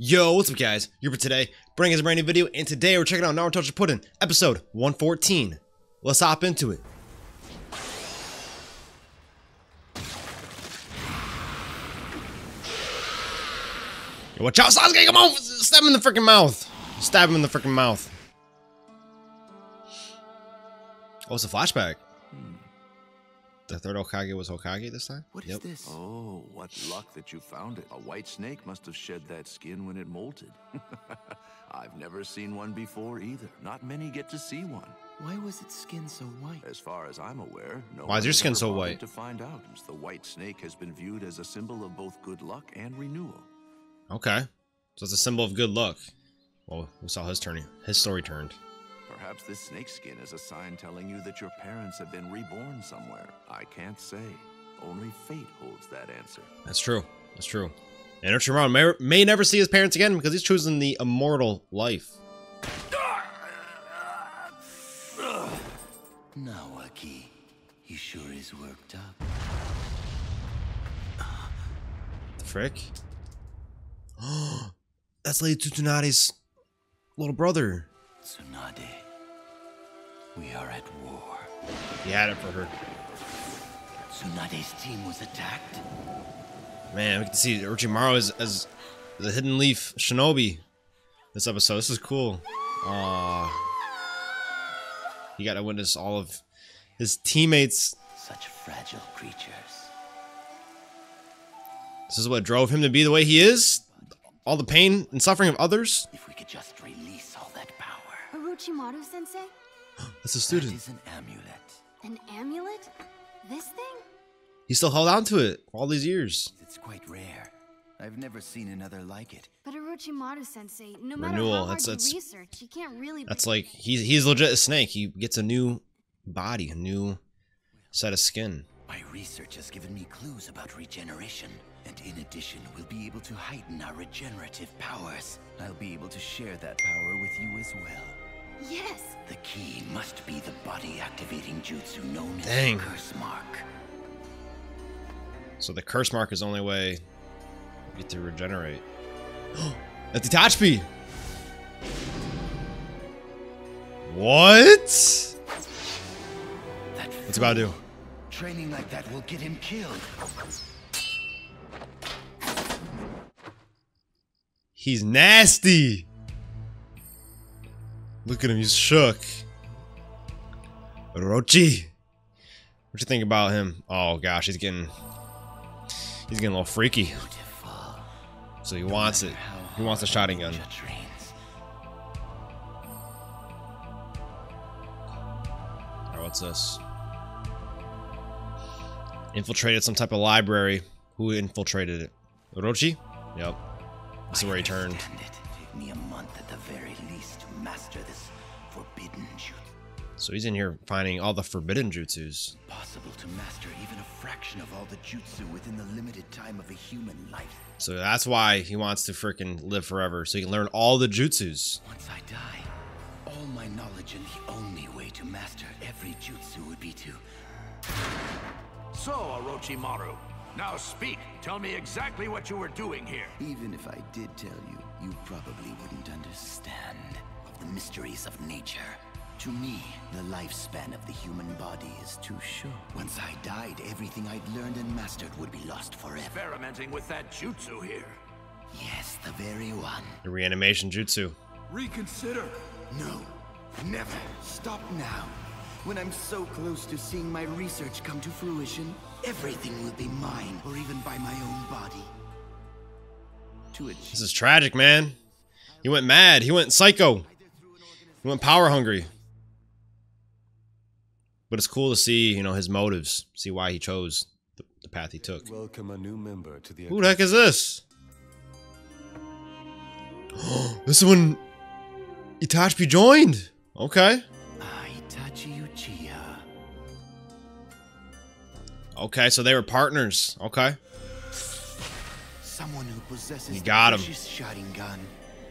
Yo, what's up guys? You're for today, bringing us a brand new video, and today we're checking out Naruto Shippuden, episode 114. Let's hop into it. Yo, watch out, Sasuke, come on! Stab him in the freaking mouth! Stab him in the freaking mouth. Oh, it's a flashback. The third Hokage was Hokage this time? What is Yep. this? Oh, what luck that you found it. A white snake must have shed that skin when it molted. I've never seen one before either. Not many get to see one. Why was its skin so white? As far as I'm aware, no Why is your skin so white? To find out, the white snake has been viewed as a symbol of both good luck and renewal. Okay. So it's a symbol of good luck. Well, we saw his turning. His story turned. Perhaps this snake skin is a sign telling you that your parents have been reborn somewhere. I can't say. Only fate holds that answer. That's true. That's true. And Orochimaru may, may never see his parents again because he's choosing the immortal life. Nawaki, he sure is worked up. The frick? That's Lady Tsunade's little brother. Tsunade, we are at war. He had it for her. Tsunade's team was attacked. Man, we can see Orochimaru as, as the hidden leaf shinobi this episode. This is cool. Aww. You got to witness all of his teammates. Such fragile creatures. This is what drove him to be the way he is. All the pain and suffering of others. If we could just release all that power. Orochimaru sensei? That's a student. is an amulet. An amulet? This thing? He still held on to it all these years. It's quite rare. I've never seen another like it. But Orochimaru sensei, no matter Renewal, how hard that's- you research, you can't really. That's like he's he's legit a snake. He gets a new body, a new set of skin. My research has given me clues about regeneration. And in addition, we'll be able to heighten our regenerative powers. I'll be able to share that power with you as well. Yes. The key must be the body activating jutsu known Dang. as the curse mark. So the curse mark is the only way you get to regenerate. That's Itachi! What? That What's he about to do? Training like that will get him killed. He's nasty. Look at him, he's shook. Orochi. What you think about him? Oh gosh, he's getting he's getting a little freaky. So he wants it. He wants a Sharingan. Alright, what's this? Infiltrated some type of library. Who infiltrated it? Orochi? Yep. This is where he turned. Understand it. Take me a month at the very least to master this forbidden jutsu. So he's in here finding all the forbidden jutsus. Possible to master even a fraction of all the jutsu within the limited time of a human life. So that's why he wants to freaking live forever. So he can learn all the jutsus. Once I die, all my knowledge and the only way to master every jutsu would be to So, Orochimaru, now speak. Tell me exactly what you were doing here. Even if I did tell you, you probably wouldn't understand of the mysteries of nature. To me, the lifespan of the human body is too short. Once I died, everything I'd learned and mastered would be lost forever. Experimenting with that jutsu here. Yes, the very one. The reanimation jutsu. Reconsider. No, never. Stop now. When I'm so close to seeing my research come to fruition, everything will be mine, or even by my own body. To achieve. This is tragic, man. He went mad. He went psycho. He went power hungry. But it's cool to see, you know, his motives, see why he chose the, the path he took. Welcome a new member to the. Who the heck is this? this is when Itachi joined. Okay. Okay, so they were partners. Okay. Someone who possesses You got him. precious Sharingan.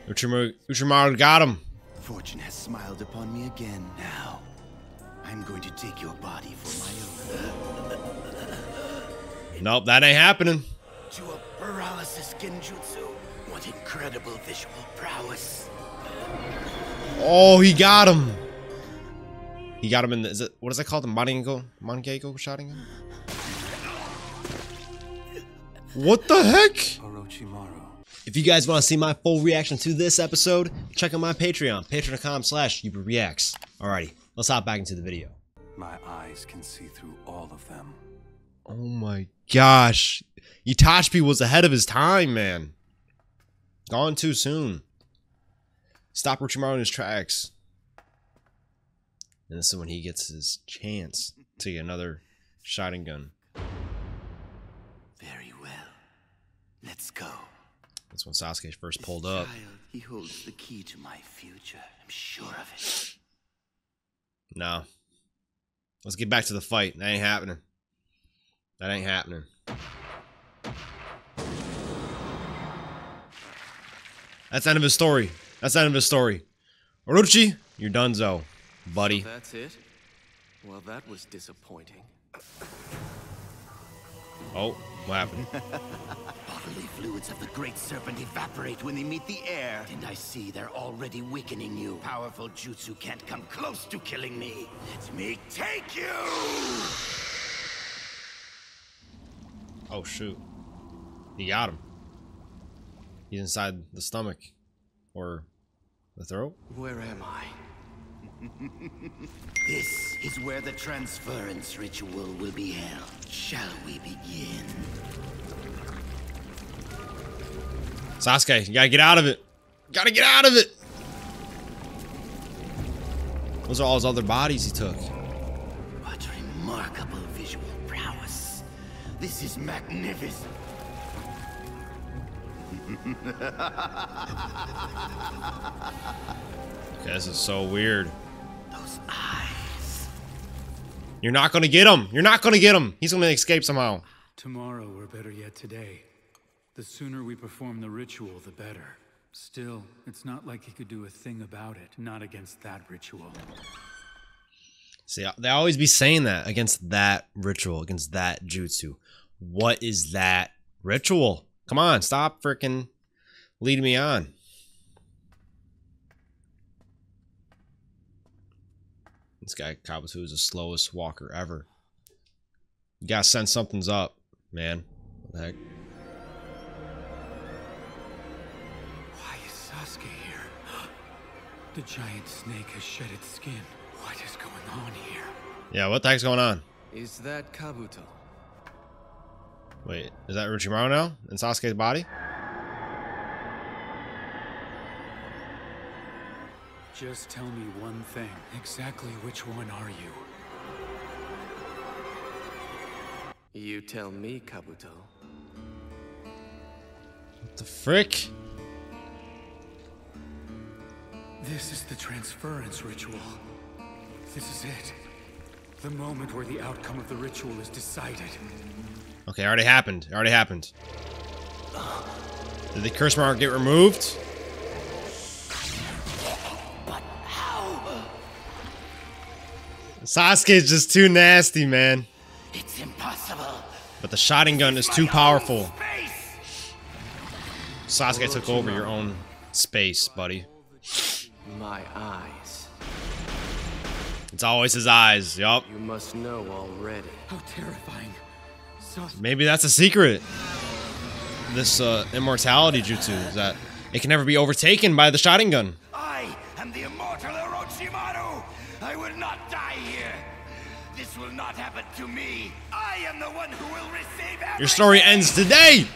Orochimaru, Orochimaru got him. Fortune has smiled upon me again. Now, I'm going to take your body for my own. Nope, that ain't happening. To a paralysis genjutsu. What incredible visual prowess. Oh, he got him. He got him in the, is it, what is that called? The Mangekyo, Mangekyo Sharingan? What the heck? Orochimaru. If you guys want to see my full reaction to this episode, check out my Patreon, patreon.com slash Reacts. Alrighty, let's hop back into the video. My eyes can see through all of them. Oh my gosh. Itachi was ahead of his time, man. Gone too soon. Stop Orochimaru in his tracks. And this is when he gets his chance to get another Sharingan. Very Let's go. That's when Sasuke first pulled This up. Child, he holds the key to my future. I'm sure of it. No. Let's get back to the fight. That ain't happening. That ain't happening. That's the end of his story. That's the end of his story. Orochi, you're donezo, buddy. That's it? Well, that was disappointing. Oh, what happened? Bodily fluids of the great serpent evaporate when they meet the air. And I see they're already weakening you. Powerful jutsu can't come close to killing me. Let me take you! Oh, shoot. He got him. He's inside the stomach. Or the throat? Where am I? This is where the transference ritual will be held. Shall we begin? Sasuke, you gotta get out of it. Gotta get out of it. Those are all his other bodies he took. What remarkable visual prowess. This is magnificent. Okay, this is so weird. You're not gonna get him. You're not gonna get him. He's gonna escape somehow. Tomorrow, or better yet today. The sooner we perform the ritual, the better. Still, it's not like he could do a thing about it. Not against that ritual. See, they always be saying that against that ritual, against that jutsu. What is that ritual? Come on, stop freaking leading me on. This guy Kabuto is the slowest walker ever. You gotta sense something's up, man. What the heck? Why is Sasuke here? The giant snake has shed its skin. What is going on here? Yeah, what the heck's going on? Is that Kabuto? Wait, is that Orochimaru now in Sasuke's body? Just tell me one thing. Exactly which one are you? You tell me, Kabuto. What the frick? This is the transference ritual. This is it. The moment where the outcome of the ritual is decided. Okay, already happened. Already happened. Did the curse mark get removed? Sasuke's just too nasty, man. It's impossible. But the Sharingan is too powerful. Space! Sasuke took over your own space, buddy. My eyes. It's always his eyes. Yup. You must know already. How terrifying. Maybe that's a secret. This uh, immortality jutsu is that it can never be overtaken by the Sharingan. I am the immortal This will not happen to me. I am the one who will receive everything. Your story ends today.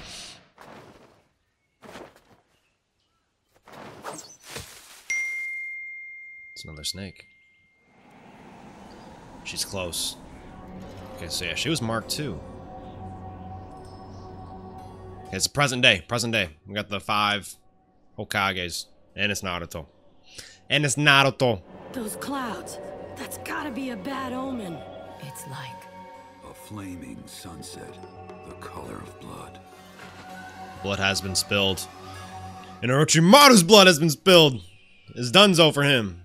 It's another snake. She's close. Okay, so yeah, she was marked too. Okay, it's present day. Present day. We got the five Hokages. And it's Naruto. And it's Naruto. Those clouds. That's gotta be a bad omen. It's like A flaming sunset, the color of blood. Blood has been spilled. And Orochimaru's blood has been spilled. It's donezo for him.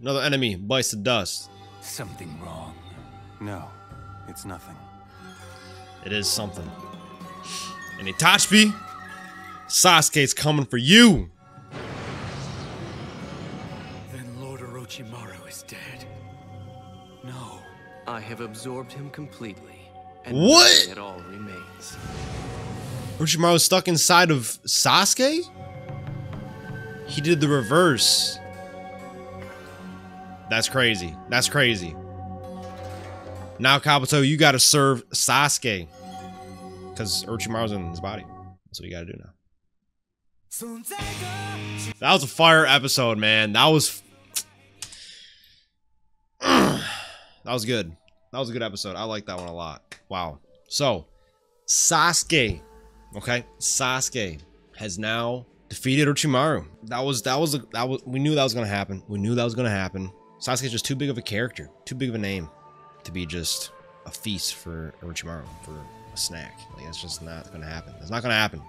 Another enemy bites the dust. Something wrong. No, it's nothing. It is something. And Itachi Sasuke's coming for you. I have absorbed him completely. And What? at all remains. Orochimaru's stuck inside of Sasuke? He did the reverse. That's crazy. That's crazy. Now, Kabuto, you gotta serve Sasuke. Because Orochimaru's in his body. That's what you gotta do now. That was a fire episode, man. That was... that was good. That was a good episode. I like that one a lot. Wow. So, Sasuke Okay, Sasuke has now defeated Orochimaru. That was that was that was we knew that was gonna happen. We knew that was gonna happen. Sasuke's just too big of a character, too big of a name to be just a feast for Orochimaru for a snack. Like that's just not gonna happen. It's not gonna happen.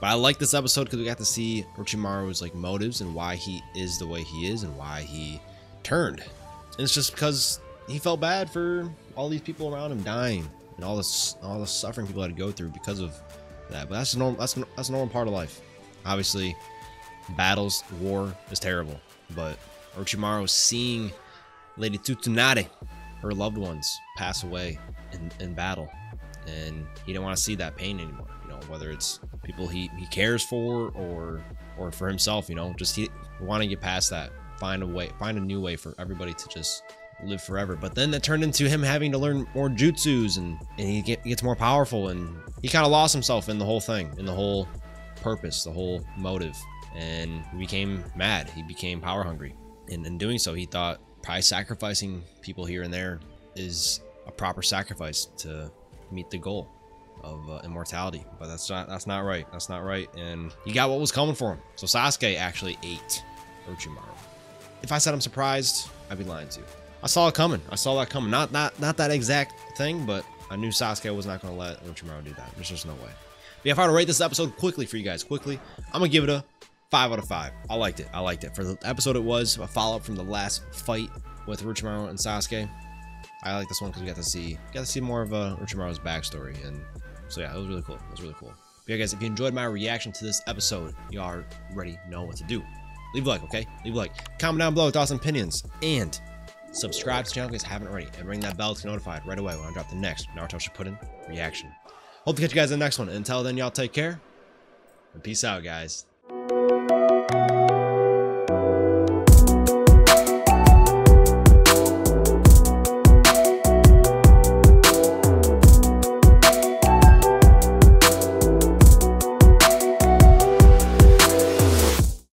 But I like this episode because we got to see Orochimaru's like motives and why he is the way he is and why he turned. And it's just because he felt bad for all these people around him dying and all this all the suffering people had to go through because of that. But that's a normal that's that's a normal part of life. Obviously, battles, war is terrible. But Orochimaru seeing Lady Tsunade, her loved ones, pass away in, in battle, and he didn't want to see that pain anymore. You know, whether it's people he, he cares for or or for himself. You know, just he want to get past that, find a way, find a new way for everybody to just live forever. But then that turned into him having to learn more jutsus and, and he, get, gets more powerful and he kind of lost himself in the whole thing, in the whole purpose, the whole motive. And he became mad. He became power hungry. And in doing so, he thought probably sacrificing people here and there is a proper sacrifice to meet the goal of uh, immortality. But that's not that's not right. That's not right. And he got what was coming for him. So Sasuke actually ate Orochimaru. If I said I'm surprised, I'd be lying to you. I saw it coming. I saw that coming. Not not not that exact thing, but I knew Sasuke was not going to let Orochimaru do that. There's just no way. But yeah, if I were to rate this episode quickly for you guys, quickly, I'm gonna give it a five out of five. I liked it. I liked it. For the episode, it was a follow up from the last fight with Orochimaru and Sasuke. I like this one because we got to see got to see more of uh, Orochimaru's backstory, and so yeah, it was really cool. It was really cool. But yeah, guys, if you enjoyed my reaction to this episode, you already know what to do. Leave a like, okay? Leave a like. Comment down below with thoughts and opinions, and Subscribe to the channel if you guys haven't already, and ring that bell to get notified right away when I drop the next Naruto Shippuden reaction. Hope to catch you guys in the next one. Until then, y'all take care, and peace out, guys.